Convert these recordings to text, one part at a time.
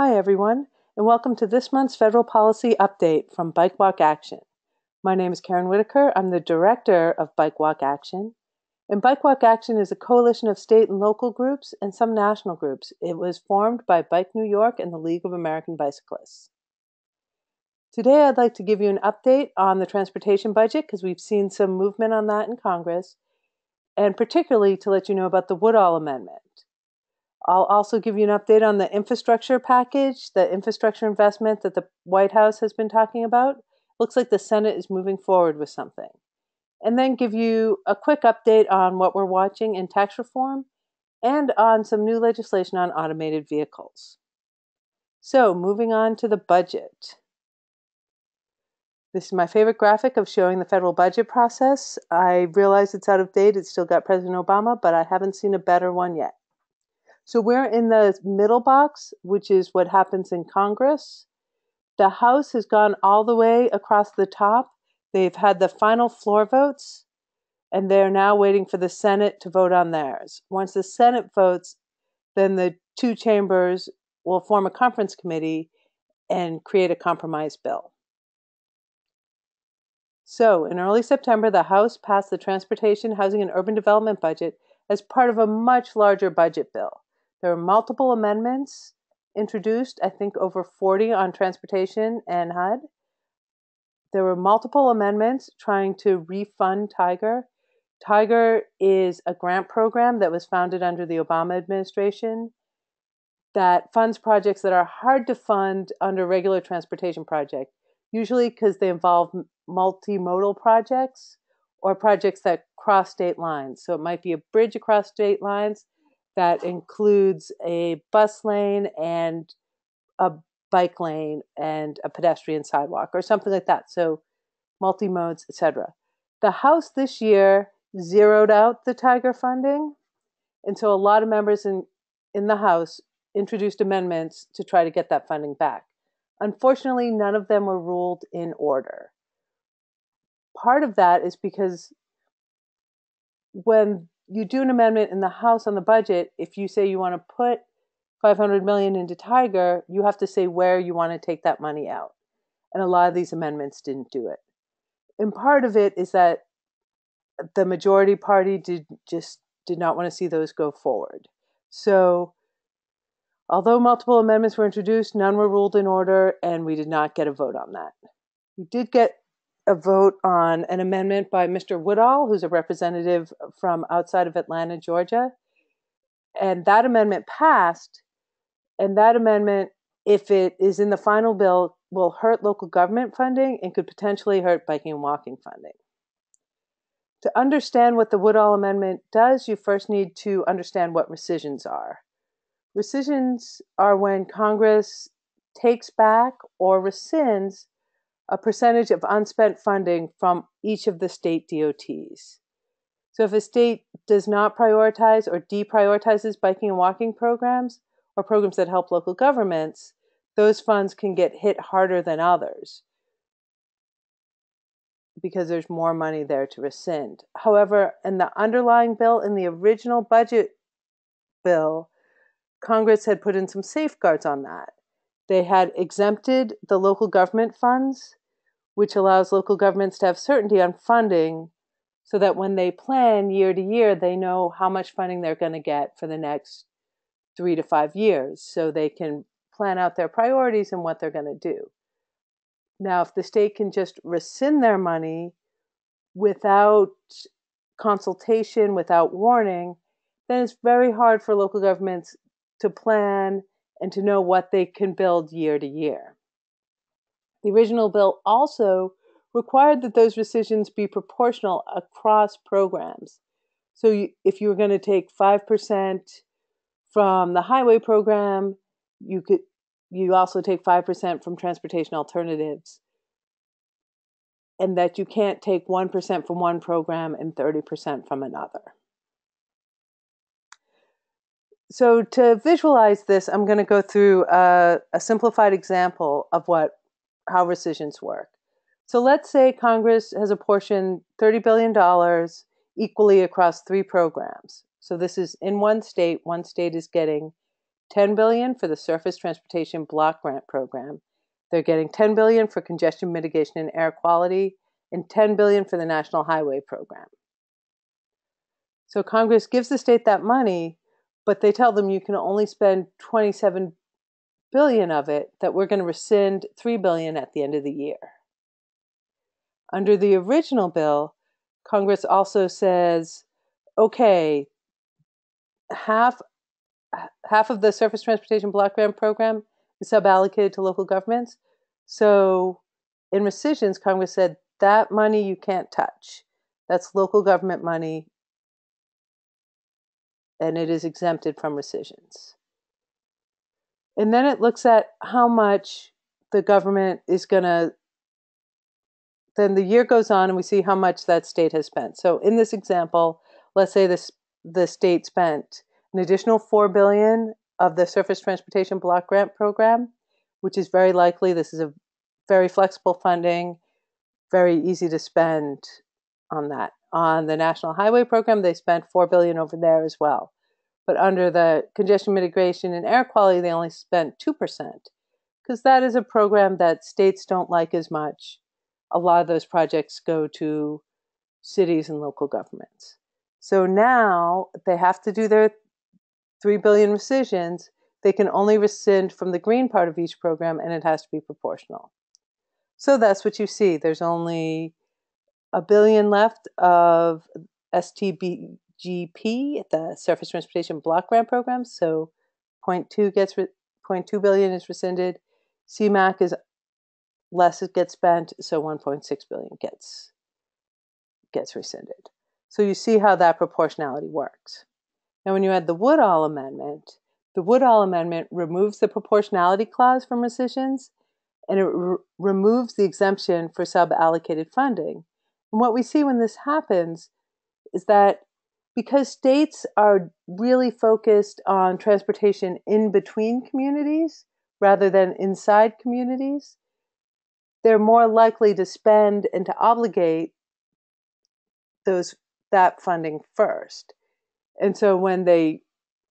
Hi, everyone, and welcome to this month's Federal Policy Update from Bike Walk Action. My name is Caron Whitaker. I'm the director of Bike Walk Action. And Bike Walk Action is a coalition of state and local groups and some national groups. It was formed by Bike New York and the League of American Bicyclists. Today, I'd like to give you an update on the transportation budget because we've seen some movement on that in Congress, and particularly to let you know about the Woodall Amendment. I'll also give you an update on the infrastructure package, the infrastructure investment that the White House has been talking about. Looks like the Senate is moving forward with something. And then give you a quick update on what we're watching in tax reform and on some new legislation on automated vehicles. So, moving on to the budget. This is my favorite graphic of showing the federal budget process. I realize it's out of date, it's still got President Obama, but I haven't seen a better one yet. So we're in the middle box, which is what happens in Congress. The House has gone all the way across the top. They've had the final floor votes, and they're now waiting for the Senate to vote on theirs. Once the Senate votes, then the two chambers will form a conference committee and create a compromise bill. So, in early September, the House passed the Transportation, Housing, and Urban Development budget as part of a much larger budget bill. There were multiple amendments introduced, I think over 40 on transportation and HUD. There were multiple amendments trying to refund Tiger. Tiger is a grant program that was founded under the Obama administration that funds projects that are hard to fund under regular transportation project, usually because they involve multimodal projects or projects that cross state lines. So it might be a bridge across state lines that includes a bus lane and a bike lane and a pedestrian sidewalk or something like that. So multi modes, etc. The House this year zeroed out the Tiger funding, and so a lot of members in in the House introduced amendments to try to get that funding back. Unfortunately, none of them were ruled in order. Part of that is because when you do an amendment in the House on the budget, if you say you want to put 500 million into Tiger, you have to say where you want to take that money out. And a lot of these amendments didn't do it. And part of it is that the majority party did just did not want to see those go forward. So although multiple amendments were introduced, none were ruled in order, and we did not get a vote on that. We did get a vote on an amendment by Mr. Woodall, who's a representative from outside of Atlanta, Georgia. And that amendment passed. And that amendment, if it is in the final bill, will hurt local government funding and could potentially hurt biking and walking funding. To understand what the Woodall Amendment does, you first need to understand what rescissions are. Rescissions are when Congress takes back or rescinds a percentage of unspent funding from each of the state DOTs. So if a state does not prioritize or deprioritizes biking and walking programs or programs that help local governments, those funds can get hit harder than others because there's more money there to rescind. However, in the underlying bill, in the original budget bill, Congress had put in some safeguards on that. They had exempted the local government funds which allows local governments to have certainty on funding so that when they plan year to year, they know how much funding they're going to get for the next three to five years so they can plan out their priorities and what they're going to do. Now, if the state can just rescind their money without consultation, without warning, then it's very hard for local governments to plan and to know what they can build year to year. The original bill also required that those rescissions be proportional across programs. So you, if you were going to take 5% from the highway program, you could you also take 5% from transportation alternatives. And that you can't take 1% from one program and 30% from another. So to visualize this, I'm going to go through a, a simplified example of what how rescissions work. So let's say Congress has apportioned $30 billion equally across three programs. So this is in one state, one state is getting 10 billion for the Surface Transportation Block Grant Program. They're getting 10 billion for congestion mitigation and air quality and 10 billion for the National Highway Program. So Congress gives the state that money, but they tell them you can only spend 27 billion of it that we're going to rescind 3 billion at the end of the year. Under the original bill, Congress also says, okay, half half of the surface transportation block grant program is suballocated to local governments. So in rescissions, Congress said that money you can't touch. That's local government money and it is exempted from rescissions. And then it looks at how much the government is going to, then the year goes on and we see how much that state has spent. So in this example, let's say this, the state spent an additional 4 billion of the surface transportation block grant program, which is very likely this is a very flexible funding, very easy to spend on that. On the National Highway Program, they spent 4 billion over there as well. But under the congestion mitigation and air quality, they only spent 2% because that is a program that states don't like as much. A lot of those projects go to cities and local governments. So now they have to do their 3 billion rescissions. They can only rescind from the green part of each program and it has to be proportional. So that's what you see. There's only a billion left of STBGP, the Surface Transportation Block Grant Program. So 0.2 gets re- 0.2 billion is rescinded. CMAQ is less it gets spent, so 1.6 billion gets gets rescinded. So you see how that proportionality works. Now, when you add the Woodall Amendment, the Woodall Amendment removes the proportionality clause from rescissions and it re- removes the exemption for suballocated funding. And what we see when this happens is that because states are really focused on transportation in between communities rather than inside communities, they're more likely to spend and to obligate those that funding first. And so when they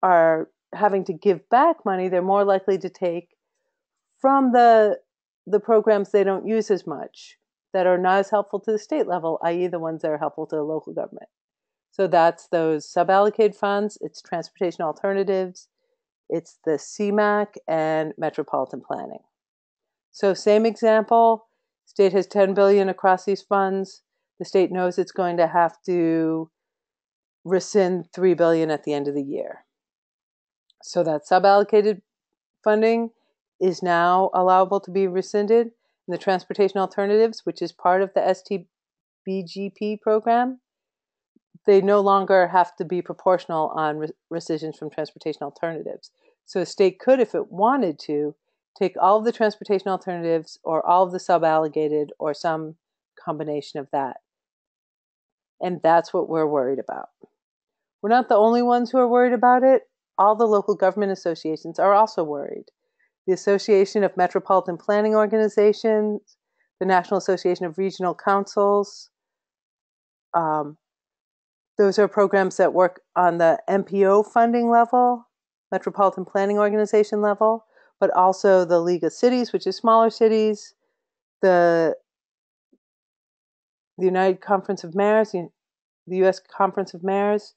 are having to give back money, they're more likely to take from the the programs they don't use as much that are not as helpful to the state level, i.e., the ones that are helpful to the local government. So that's those suballocated funds, it's transportation alternatives, it's the CMAQ and metropolitan planning. So same example, state has 10 billion across these funds. The state knows it's going to have to rescind 3 billion at the end of the year. So that suballocated funding is now allowable to be rescinded. And the transportation alternatives, which is part of the STBGP program, they no longer have to be proportional on re- rescissions from transportation alternatives. So a state could, if it wanted to, take all of the transportation alternatives or all of the suballocated or some combination of that. And that's what we're worried about. We're not the only ones who are worried about it. All the local government associations are also worried the Association of Metropolitan Planning Organizations, the National Association of Regional Councils. Um, those are programs that work on the MPO funding level, Metropolitan Planning Organization level, but also the League of Cities, which is smaller cities, the the United Conference of Mayors, the U.S. Conference of Mayors.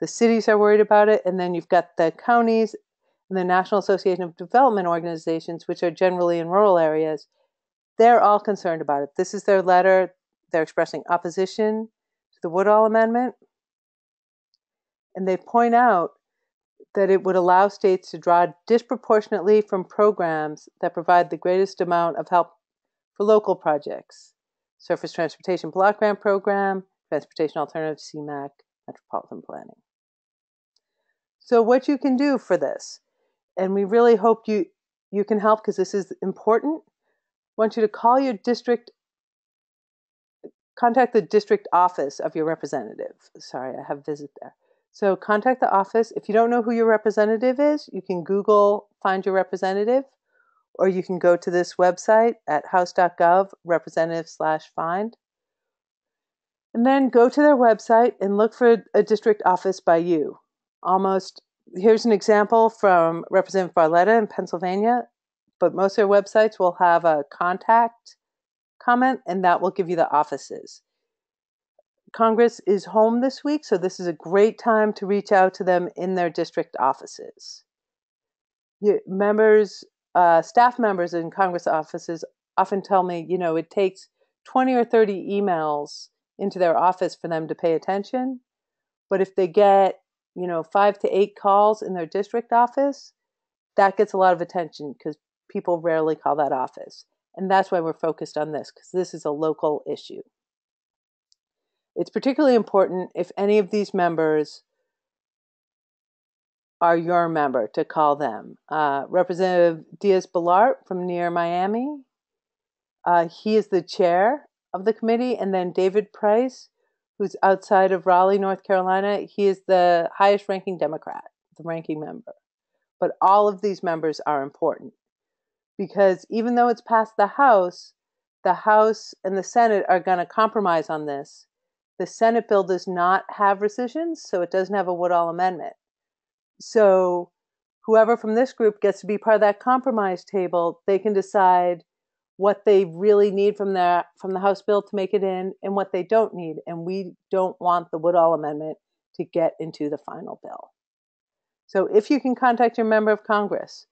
The cities are worried about it, and then you've got the counties and the National Association of Development Organizations, which are generally in rural areas, they're all concerned about it. This is their letter. They're expressing opposition to the Woodall Amendment. And they point out that it would allow states to draw disproportionately from programs that provide the greatest amount of help for local projects Surface Transportation Block Grant Program, Transportation Alternative CMAQ, Metropolitan Planning. So, what you can do for this and we really hope you you can help because this is important. I want you to call your district, contact the district office of your representative. Sorry, I have visit there. So contact the office. If you don't know who your representative is, you can Google find your representative, or you can go to this website at house.gov representative slash find. And then go to their website and look for a district office by you. Almost here's an example from Representative Barletta in Pennsylvania, but most of their websites will have a contact comment, and that will give you the offices. Congress is home this week, so this is a great time to reach out to them in their district offices. members, uh, staff members in Congress offices often tell me, you know, it takes 20 or 30 emails into their office for them to pay attention. But if they get, you know, five to eight calls in their district office, that gets a lot of attention because people rarely call that office. And that's why we're focused on this, because this is a local issue. It's particularly important if any of these members are your member to call them. Uh, Representative Diaz Balart from near Miami, uh, he is the chair of the committee, and then David Price, who's outside of Raleigh, North Carolina, he is the highest ranking Democrat, the ranking member. But all of these members are important because even though it's passed the House, the House and the Senate are going to compromise on this. The Senate bill does not have rescissions, so it doesn't have a Woodall amendment. So whoever from this group gets to be part of that compromise table, they can decide what they really need from the from the House bill to make it in and what they don't need. And we don't want the Woodall amendment to get into the final bill. So if you can contact your member of Congress,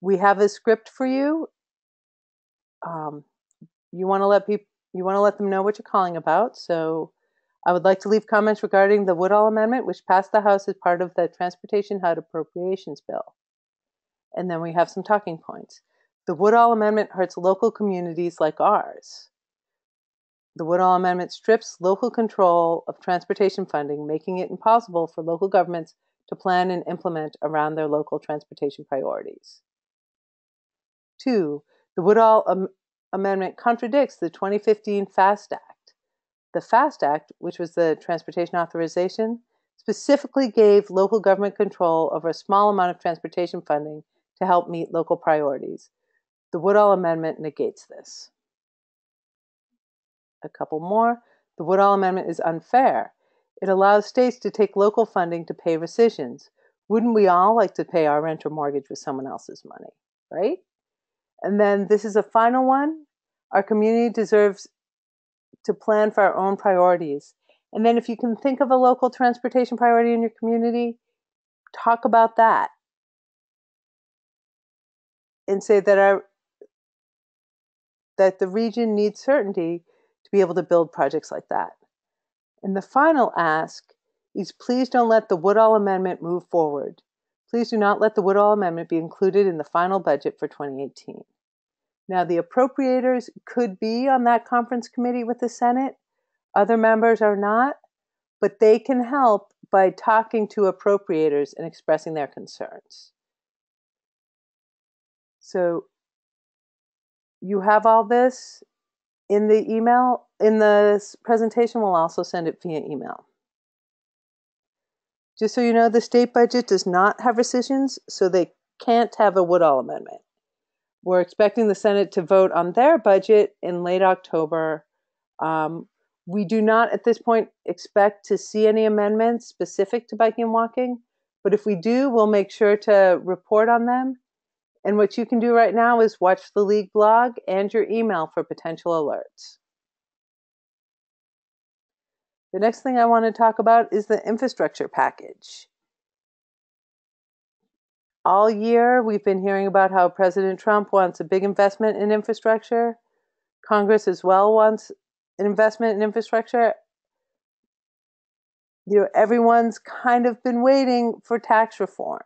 we have a script for you. Um, you want to let people you want to let them know what you're calling about. So I would like to leave comments regarding the Woodall Amendment, which passed the House as part of the Transportation HUD Appropriations Bill. And then we have some talking points. The Woodall Amendment hurts local communities like ours. The Woodall Amendment strips local control of transportation funding, making it impossible for local governments to plan and implement around their local transportation priorities. Two, the Woodall Am- Amendment contradicts the 2015 FAST Act. The FAST Act, which was the transportation authorization, specifically gave local government control over a small amount of transportation funding to help meet local priorities. The Woodall Amendment negates this. A couple more. The Woodall Amendment is unfair. It allows states to take local funding to pay rescissions. Wouldn't we all like to pay our rent or mortgage with someone else's money, right? And then this is a final one. Our community deserves to plan for our own priorities. And then if you can think of a local transportation priority in your community, talk about that. And say that our that the region needs certainty to be able to build projects like that. And the final ask is please don't let the Woodall Amendment move forward. Please do not let the Woodall Amendment be included in the final budget for 2018. Now, the appropriators could be on that conference committee with the Senate. Other members are not, but they can help by talking to appropriators and expressing their concerns. So, you have all this in the email. In the presentation, we'll also send it via email. Just so you know, the state budget does not have rescissions, so they can't have a Woodall amendment. We're expecting the Senate to vote on their budget in late October. Um, we do not at this point expect to see any amendments specific to biking and walking, but if we do, we'll make sure to report on them. And what you can do right now is watch the League blog and your email for potential alerts. The next thing I want to talk about is the infrastructure package. All year, we've been hearing about how President Trump wants a big investment in infrastructure. Congress as well wants an investment in infrastructure. You know, everyone's kind of been waiting for tax reform.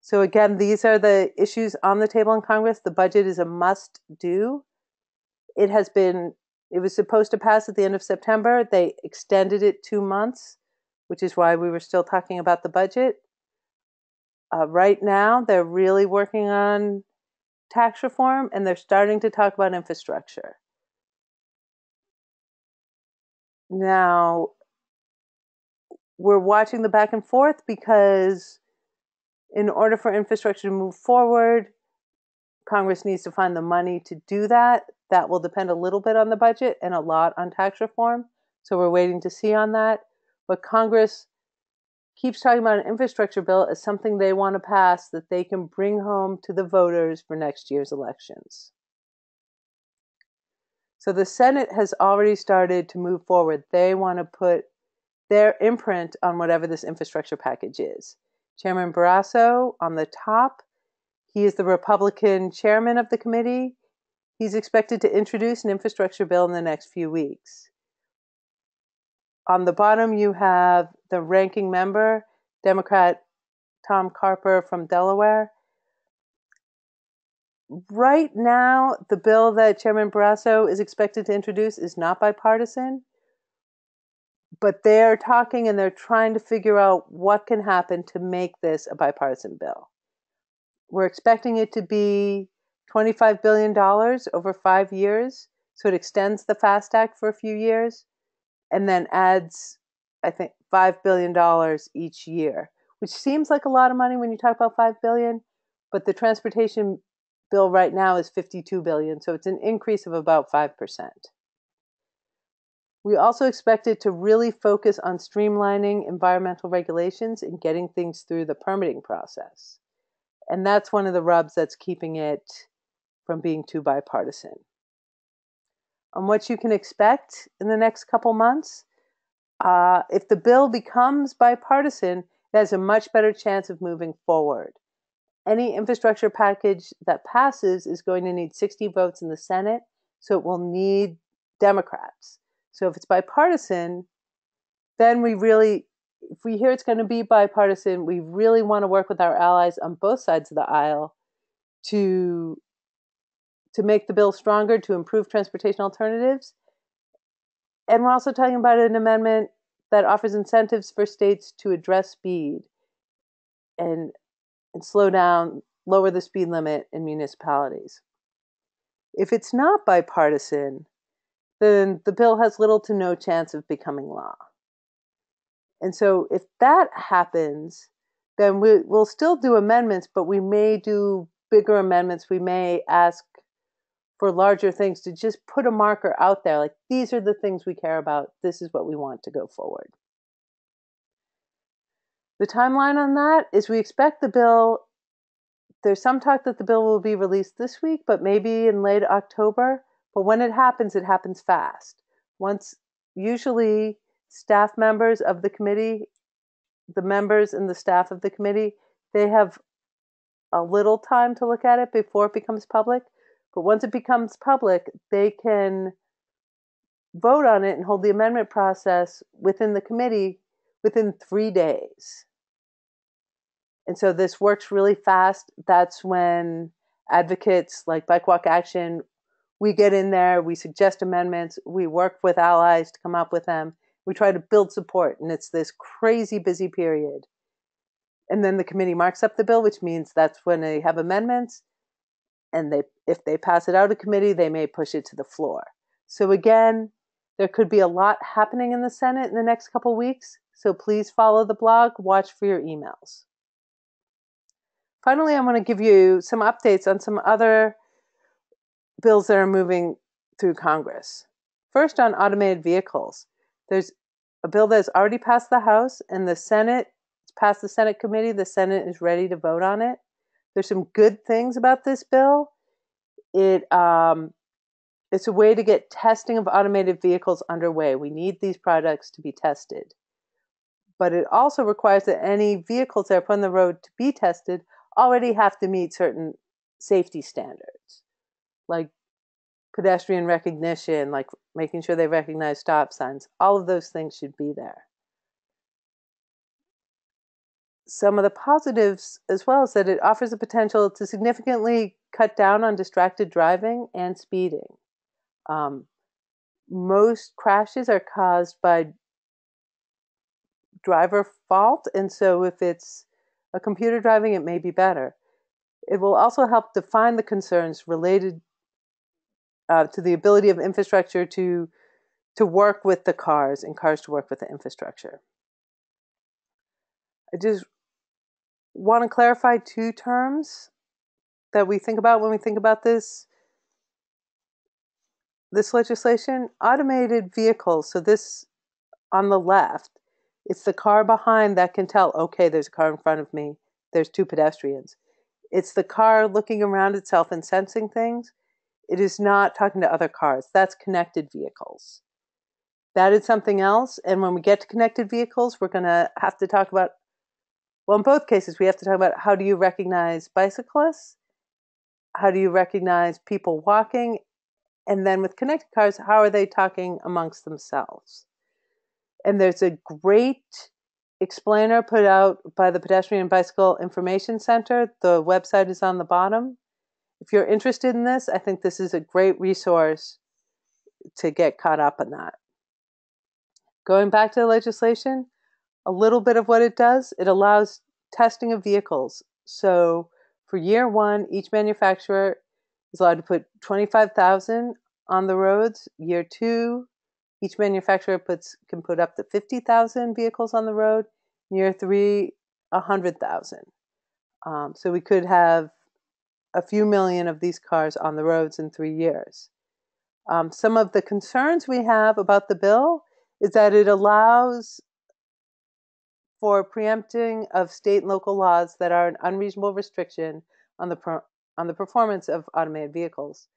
So, again, these are the issues on the table in Congress. The budget is a must do. It has been it was supposed to pass at the end of September. They extended it two months, which is why we were still talking about the budget. Uh, right now, they're really working on tax reform and they're starting to talk about infrastructure. Now, we're watching the back and forth because, in order for infrastructure to move forward, Congress needs to find the money to do that. That will depend a little bit on the budget and a lot on tax reform. So we're waiting to see on that. But Congress keeps talking about an infrastructure bill as something they want to pass that they can bring home to the voters for next year's elections. So the Senate has already started to move forward. They want to put their imprint on whatever this infrastructure package is. Chairman Barrasso on the top, he is the Republican chairman of the committee. He's expected to introduce an infrastructure bill in the next few weeks. On the bottom, you have the ranking member, Democrat Tom Carper from Delaware. Right now, the bill that Chairman Barrasso is expected to introduce is not bipartisan, but they're talking and they're trying to figure out what can happen to make this a bipartisan bill. We're expecting it to be $25 billion over five years, so it extends the FAST Act for a few years and then adds, I think, $5 billion each year, which seems like a lot of money when you talk about 5 billion, but the transportation bill right now is 52 billion, so it's an increase of about 5%. We also expect it to really focus on streamlining environmental regulations and getting things through the permitting process. And that's one of the rubs that's keeping it from being too bipartisan on what you can expect in the next couple months. Uh, if the bill becomes bipartisan, it has a much better chance of moving forward. Any infrastructure package that passes is going to need 60 votes in the Senate, so it will need Democrats. So if it's bipartisan, then we really, if we hear it's going to be bipartisan, we really want to work with our allies on both sides of the aisle to to make the bill stronger, to improve transportation alternatives. And we're also talking about an amendment that offers incentives for states to address speed and, and slow down, lower the speed limit in municipalities. If it's not bipartisan, then the bill has little to no chance of becoming law. And so if that happens, then we, will still do amendments, but we may do bigger amendments. We may ask for larger things to just put a marker out there like these are the things we care about. This is what we want to go forward. The timeline on that is we expect the bill there's some talk that the bill will be released this week but maybe in late october but when it happens it happens fast. Once usually staff members of the committee the members and the staff of the committee they have a little time to look at it before it becomes public but once it becomes public, they can vote on it and hold the amendment process within the committee within three days. And so this works really fast. That's when advocates like Bike Walk Action, we get in there, we suggest amendments, we work with allies to come up with them. We try to build support, and it's this crazy busy period. And then the committee marks up the bill, which means that's when they have amendments and they if they pass it out of committee, they may push it to the floor. So again, there could be a lot happening in the Senate in the next couple weeks. So please follow the blog, watch for your emails. Finally, I want to give you some updates on some other bills that are moving through Congress. First, on automated vehicles. There's a bill that has already passed the House and the Senate. It's passed the Senate committee. The Senate is ready to vote on it. There's some good things about this bill. It um, it's a way to get testing of automated vehicles underway. We need these products to be tested. But it also requires that any vehicles that are put on the road to be tested already have to meet certain safety standards, like pedestrian recognition, like making sure they recognize stop signs. All of those things should be there some of the positives as well is that it offers the potential to significantly cut down on distracted driving and speeding. Um, most crashes are caused by driver fault, and so if it's a computer driving, it may be better. It will also help define the concerns related uh, to the ability of infrastructure to to work with the cars and cars to work with the infrastructure. I just want to clarify two terms that we think about when we think about this this legislation automated vehicles so this on the left It's the car behind that can tell, okay, there's a car in front of me, there's two pedestrians. It's the car looking around itself and sensing things. It is not talking to other cars. That's connected vehicles. That is something else. And when we get to connected vehicles, we're going to have to talk about, well, in both cases, we have to talk about how do you recognize bicyclists? How do you recognize people walking? And then with connected cars, how are they talking amongst themselves? And there's a great explainer put out by the Pedestrian Bicycle Information Center. The website is on the bottom. If you're interested in this, I think this is a great resource to get caught up in that. Going back to the legislation, a little bit of what it does, it allows testing of vehicles. So for year one, each manufacturer is allowed to put 25,000 on the roads. Year two, each manufacturer puts can put up to 50,000 vehicles on the road. Year three, 100,000. Um, so we could have a few million of these cars on the roads in three years. Um, some of the concerns we have about the bill is that it allows for preempting of state and local laws that are an unreasonable restriction on the per, on the performance of automated vehicles.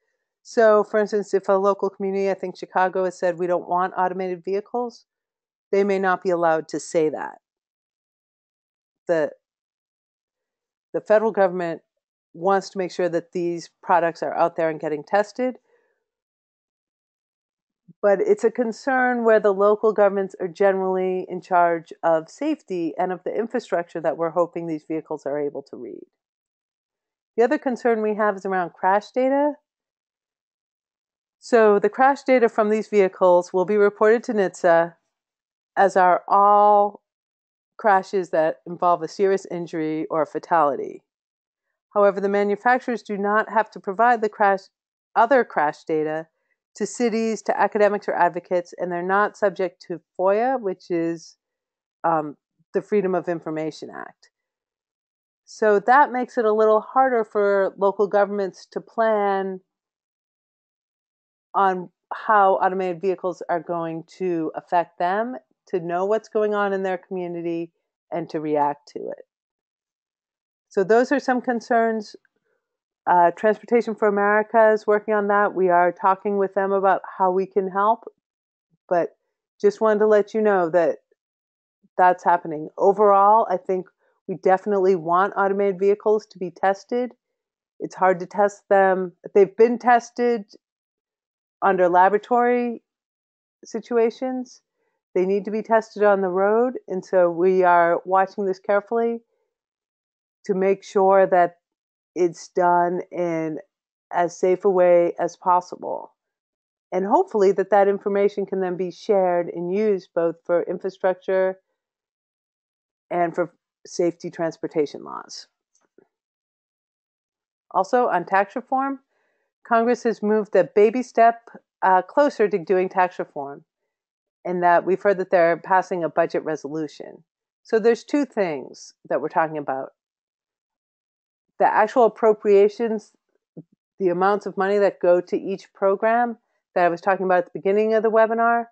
So, for instance, if a local community, I think Chicago, has said we don't want automated vehicles, they may not be allowed to say that. The, the federal government wants to make sure that these products are out there and getting tested. But it's a concern where the local governments are generally in charge of safety and of the infrastructure that we're hoping these vehicles are able to read. The other concern we have is around crash data. So the crash data from these vehicles will be reported to NHTSA, as are all crashes that involve a serious injury or a fatality. However, the manufacturers do not have to provide the crash, other crash data to cities, to academics or advocates, and they're not subject to FOIA, which is um, the Freedom of Information Act. So that makes it a little harder for local governments to plan on how automated vehicles are going to affect them, to know what's going on in their community, and to react to it. So, those are some concerns. Uh, Transportation for America is working on that. We are talking with them about how we can help, but just wanted to let you know that that's happening. Overall, I think we definitely want automated vehicles to be tested. It's hard to test them. They've been tested under laboratory situations. They need to be tested on the road. And so we are watching this carefully to make sure that it's done in as safe a way as possible. And hopefully that that information can then be shared and used both for infrastructure and for safety transportation laws. Also, on tax reform, Congress has moved a baby step uh, closer to doing tax reform, in that we've heard that they're passing a budget resolution. So there's two things that we're talking about. The actual appropriations, the amounts of money that go to each program that I was talking about at the beginning of the webinar,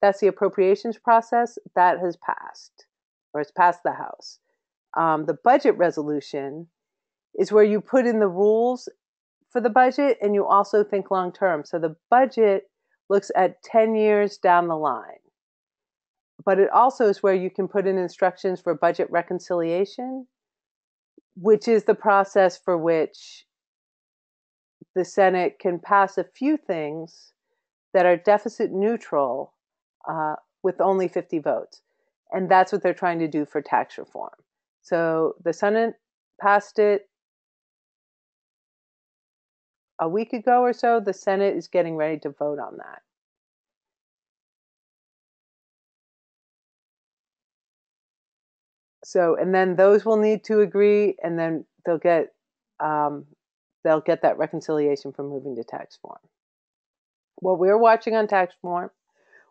that's the appropriations process that has passed, or it's passed the House. Um, the budget resolution is where you put in the rules for the budget and you also think long term. So the budget looks at 10 years down the line. But it also is where you can put in instructions for budget reconciliation, which is the process for which the Senate can pass a few things that are deficit neutral uh, with only 50 votes. And that's what they're trying to do for tax reform. So the Senate passed it a week ago or so. The Senate is getting ready to vote on that. So, and then those will need to agree, and then they'll get um, they'll get that reconciliation for moving to tax form. What we're watching on tax form,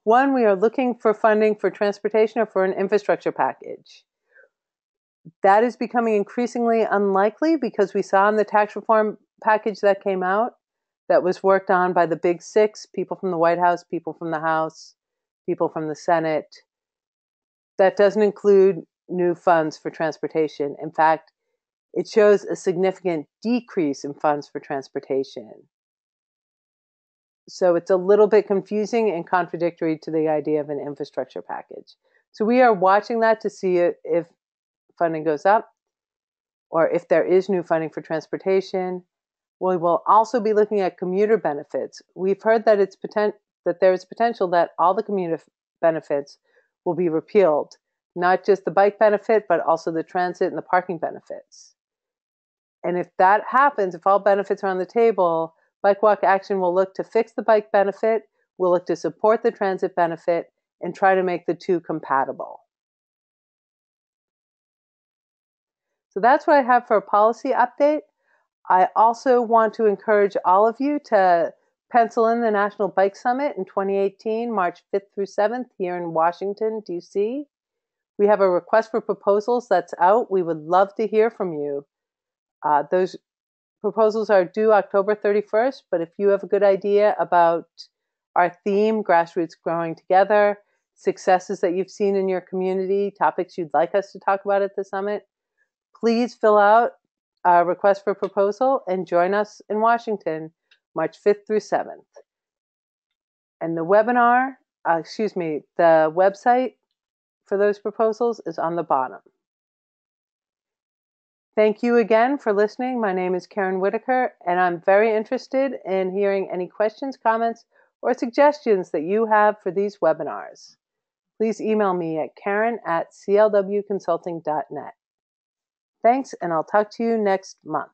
one, we are looking for funding for transportation or for an infrastructure package that is becoming increasingly unlikely because we saw in the tax reform package that came out that was worked on by the big six people from the White House, people from the House, people from the Senate. that doesn't include new funds for transportation. In fact, it shows a significant decrease in funds for transportation. So it's a little bit confusing and contradictory to the idea of an infrastructure package. So we are watching that to see if funding goes up or if there is new funding for transportation. We will also be looking at commuter benefits. We've heard that it's potent, that there is potential that all the commuter benefits will be repealed, not just the bike benefit, but also the transit and the parking benefits. And if that happens, if all benefits are on the table, Bike Walk Action will look to fix the bike benefit, will look to support the transit benefit, and try to make the two compatible. So that's what I have for a policy update. I also want to encourage all of you to pencil in the National Bike Summit in 2018, March 5th through 7th, here in Washington, D.C. We have a request for proposals that's out. We would love to hear from you. Uh, those proposals are due October 31st, but if you have a good idea about our theme, Grassroots Growing Together, successes that you've seen in your community, topics you'd like us to talk about at the summit, please fill out a request for proposal and join us in Washington March 5th through 7th. And the webinar, uh, excuse me, the website for those proposals is on the bottom. Thank you again for listening. My name is Caron Whitaker, and I'm very interested in hearing any questions, comments, or suggestions that you have for these webinars. Please email me at caron at clwconsulting.net. Thanks, and I'll talk to you next month.